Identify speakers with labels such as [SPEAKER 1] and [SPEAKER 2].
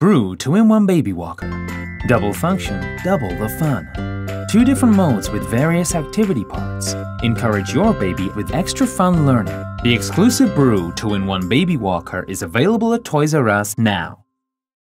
[SPEAKER 1] Brew 2-in-1 Baby Walker. Double function, double the fun. Two different modes with various activity parts. Encourage your baby with extra fun learning. The exclusive Brew 2-in-1 Baby Walker is available at Toys R Us now.